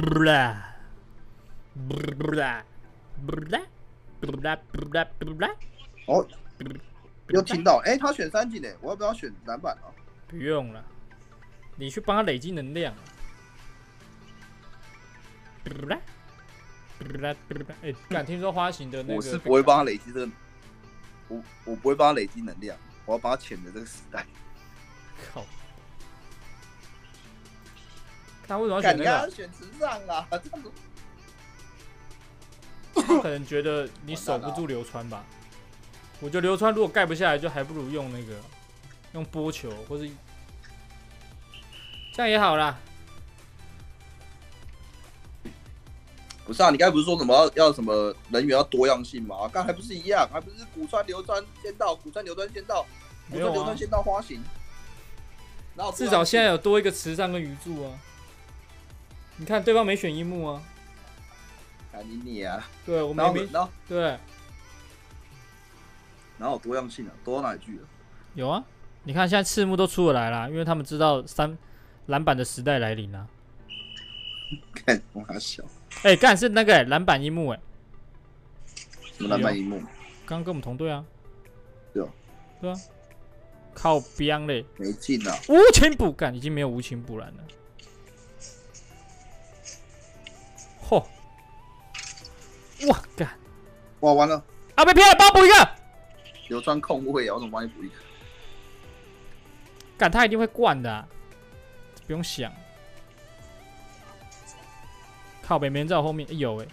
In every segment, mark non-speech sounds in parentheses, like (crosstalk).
不啦，不啦，不啦，不啦，不啦，不啦，哦，又听到，哎、他选三技能，我要不要选篮板啊？不用了，你去帮他累积能量。不啦，不啦，不啦，哎，敢听说花型的那个？我是不会帮他累积这个，我我不会帮他累积能量，我要帮他潜的这个时代。靠。他为什么要选那个？要选池上啊，这样子他可能觉得你守不住流川吧。我觉得流川如果盖不下来，就还不如用那个用波球，或是这样也好啦。不是啊？你刚才不是说什么要要什么人员要多样性吗？刚才不是一样，还不是古川流川先到，古川流川先到，古川流川先到花形。然后至少现在有多一个慈善跟鱼柱啊。你看对方没选樱木啊，干你你啊，对我没没然后对然后有多样性啊，多到哪里去了？有啊。你看现在赤木都出得来啦，因为他们知道三篮板的时代来临了。(laughs) 干我还小，哎、干是那个、欸、篮板樱木哎、什么篮板一木刚刚跟我们同队啊。对哦对啊。靠边嘞，没进啊？无情补干已经没有无情补篮了。哇干！哇，完了，啊被骗了，帮我补一个！有钻控卫啊，我怎么帮你补一个？干他一定会灌的啊、不用想。靠北，没人在我后面，哎呦哎、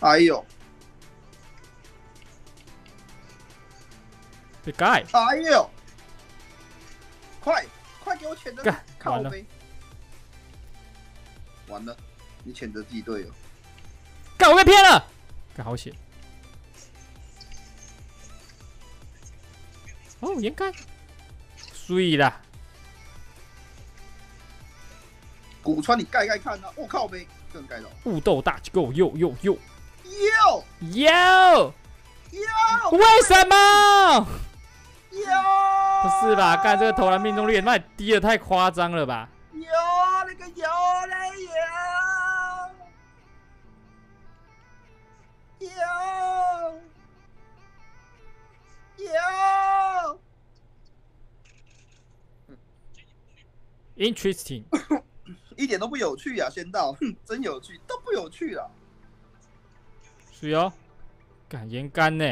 哎呦，被盖。哎呦，快快给我谴责干靠完了！完了，你谴责自己队友。干我被骗了，干好险！哦，掩盖，碎啦！古川，你盖盖看啊！我靠背，更盖到。雾斗大机构，又又又又又，哟为什么？哟！不是吧？干这个投篮命中率也那也低的太夸张了吧？哟，那个哟嘞哟哟哟！Interesting，(coughs) 一点都不有趣呀、啊，先到，哼，真有趣，都不有趣了。是哦，敢言干呢？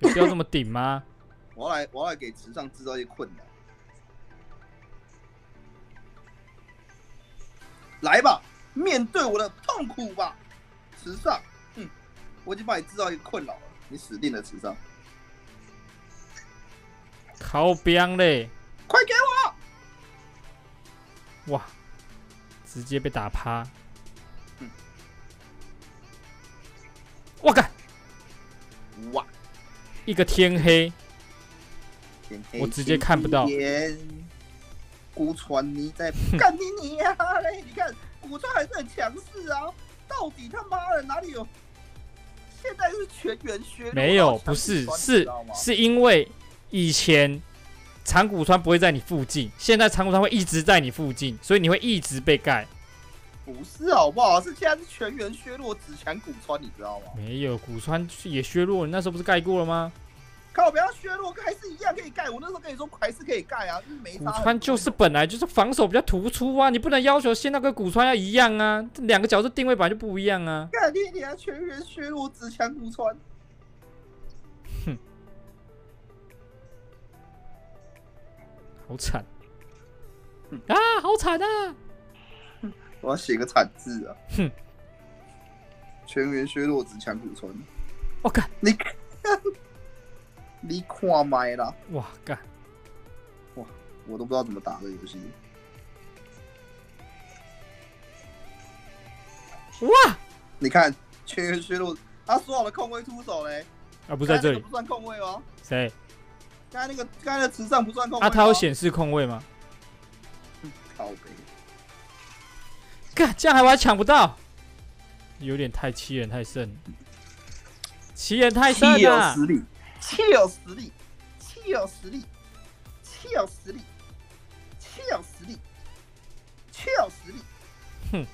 有必要这么顶吗？(coughs) 我要来，我要来给池上制造一些困难。来吧，面对我的痛苦吧，池上。嗯，我已经帮你制造一个困扰了，你死定了，池上。靠边嘞！快给我！哇，直接被打趴。嗯我干，哇，一个天黑，天黑我直接看不到。古川你在 (laughs) 干你你呀嘞！你看古川还是很强势啊，到底他妈的哪里有？现在是全员削弱没有，不是，是是因为以前长谷川不会在你附近，现在长谷川会一直在你附近，所以你会一直被盖。不是好不好？是现在是全员削弱只抢古川，你知道吗？没有，古川也削弱，你那时候不是盖过了吗？靠，不要削弱，还是一样可以盖。我那时候跟你说还是可以盖啊，就是没古。川就是本来就是防守比较突出啊，你不能要求现在跟古川要一样啊，这两个角色定位本来就不一样啊。干你你还全员削弱只强古川，好惨嗯啊，好惨啊！我要写个惨字啊！哼，全员削弱只强古川，我靠，你看，你看麦啦！哇干，哇我都不知道怎么打这个游戏。哇你看全员削弱，他说好的控位出手嘞，啊不在这里不算控位哦？谁？刚才那个刚才的池上不算控卫吗。啊，他有显示控位吗？靠背，干，这样还我还抢不到，有点太欺人太甚，欺人太甚了实。力，气有实力，气有实力，气有实力，气有实力，气有实力。哼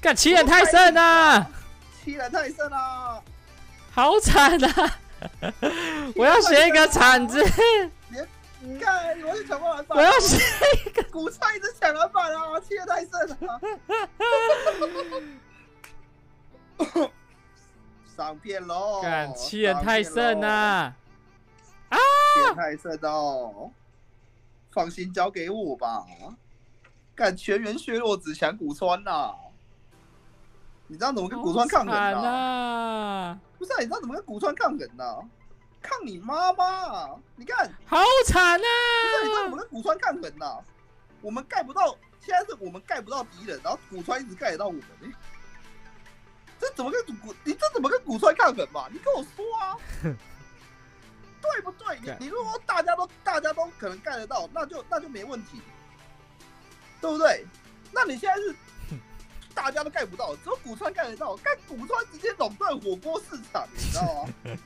干欺人太甚啊！(laughs) 欺人太甚啊！好惨啊！(laughs) 我要写一个惨字。你看，我是抢过篮板。我要学一个 (laughs) 古菜一直抢篮板啊！欺人太胜啊！上片喽！干七人太胜啊！啊！太甚哦！放心交给我吧。干全员削弱，只抢古川呐！你知道怎么跟古川抗衡呐？不是，你知道怎么跟古川抗衡呐？抗你妈妈！你看，好惨啊！不是，你知道怎么跟古川抗衡呐？我们盖不到，现在是我们盖不到敌人，然后古川一直盖得到我们。这怎么跟古？你这怎么跟古川抗衡嘛？你跟我说啊！(laughs) 对不对？你你如果大家都大家都可能盖得到，那就那就没问题。对不对？那你现在是 (laughs) 大家都盖不到，只有古川盖得到，干古川直接垄断火锅市场，你知道吗？(laughs)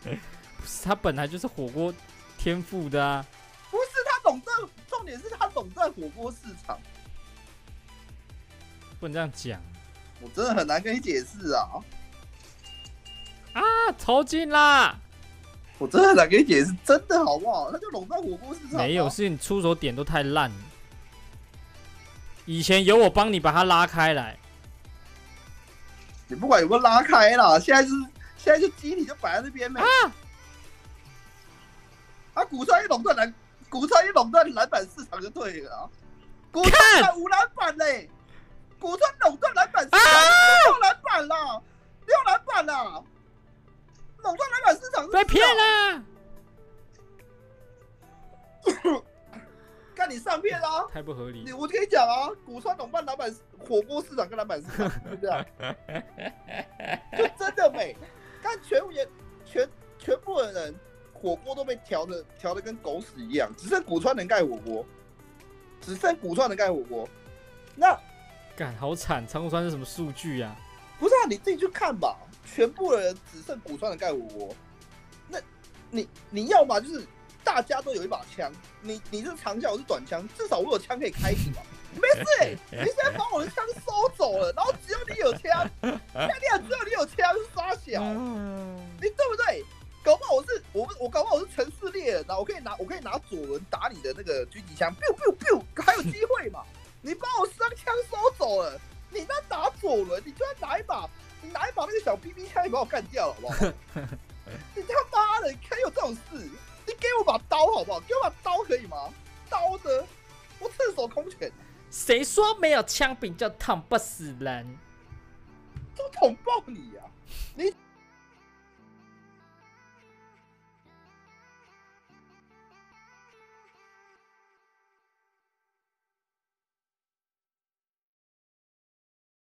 不是，他本来就是火锅天赋的啊。不是他垄断，重点是他垄断火锅市场，不能这样讲。我真的很难跟你解释啊！啊，抽筋啦！我真的很难跟你解释，真的好不好？他就垄断火锅市场。没有，是你出手点都太烂。以前有我帮你把它拉开来，你不管有没有拉开啦，现在是现在就机体就摆在那边没啊！啊，古川一垄断篮，古川一垄断篮板市场就对了。古川五篮板嘞，古川垄断篮板市场六篮板啦，六篮板啦，垄断篮板市场被骗了。看你上片啊！太不合理。你我跟你讲啊，古川垄断篮板火锅市场跟篮板市场，就这样，就真的美。看全员全全部的人火锅都被调的调的跟狗屎一样，只剩古川能盖火锅，只剩古川能盖火锅。那干好惨，长谷川是什么数据呀？不是啊，你自己去看吧。全部的人只剩古川的盖火锅，那你你要嘛就是。大家都有一把枪，你你是长枪，我是短枪，至少我有枪可以开你嘛。(laughs) 没事，你现在把我的枪收走了，然后只有你有枪，那你只有你有枪是傻小，你对不对？搞不好我是我我搞不好我是城市猎人，我可以拿我可以拿左轮打你的那个狙击枪，biu biu biu，还有机会嘛？你把我双枪收走轮，你居然拿一把，你拿一把那个小 BB 枪，你把我干掉了，好不好？(laughs) 你他妈的，你看有这种事？你给我把刀好不好？给我把刀可以吗？刀的，我赤手空拳。谁说没有枪柄就捅不死人？就捅爆你呀！你。